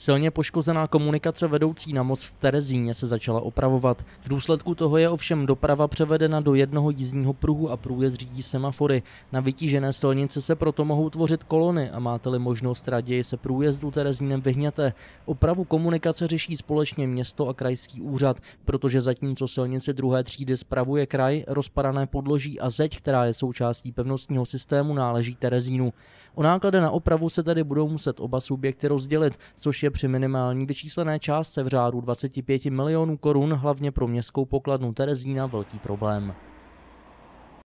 Silně poškozená komunikace vedoucí na most v Terezíně se začala opravovat. V důsledku toho je ovšem doprava převedena do jednoho jízdního pruhu a průjezd řídí semafory. Na vytížené silnici se proto mohou tvořit kolony a máte-li možnost, raději se průjezdu Terezínem vyhněte. Opravu komunikace řeší společně město a krajský úřad, protože zatímco silnici druhé třídy spravuje kraj, rozpadané podloží a zeď, která je součástí pevnostního systému, náleží Terezínu. O náklady na opravu se tedy budou muset oba subjekty rozdělit, což je při minimální vyčíslené částce v řádu 25 milionů korun hlavně pro městskou pokladnu Terezína velký problém.